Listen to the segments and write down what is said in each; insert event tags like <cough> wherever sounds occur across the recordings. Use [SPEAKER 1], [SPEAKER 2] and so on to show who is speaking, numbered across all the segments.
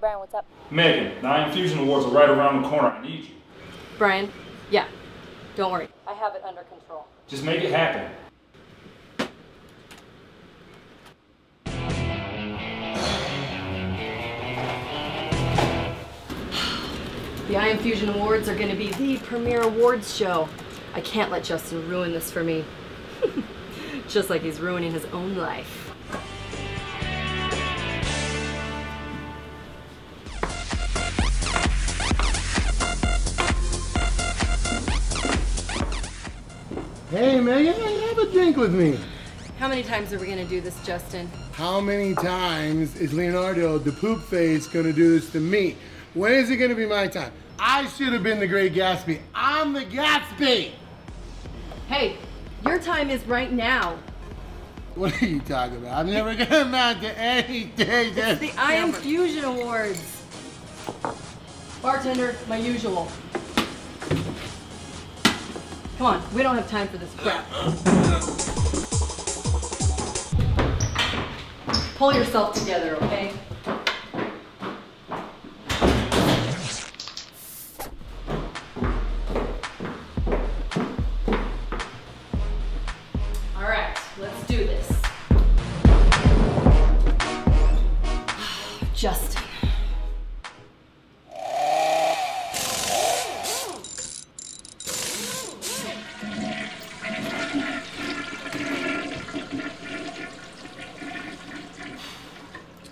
[SPEAKER 1] what's up?
[SPEAKER 2] Megan, the I Am Fusion Awards are right around the corner. I need you.
[SPEAKER 3] Brian, yeah, don't worry. I have it under control.
[SPEAKER 2] Just make it happen.
[SPEAKER 3] The I Am Fusion Awards are going to be the premier awards show. I can't let Justin ruin this for me. <laughs> Just like he's ruining his own life.
[SPEAKER 4] Hey, Megan, have a drink with me.
[SPEAKER 3] How many times are we going to do this, Justin?
[SPEAKER 4] How many times is Leonardo, the poop face, gonna do this to me? When is it gonna be my time? I should have been the Great Gatsby. I'm the Gatsby!
[SPEAKER 3] Hey, your time is right now.
[SPEAKER 4] What are you talking about? I'm never gonna amount to anything.
[SPEAKER 3] It's the I Am Fusion Awards. Bartender, my usual. Come on, we don't have time for this crap. Pull yourself together, okay? All right, let's do this. <sighs> Justin.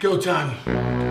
[SPEAKER 4] It's go time.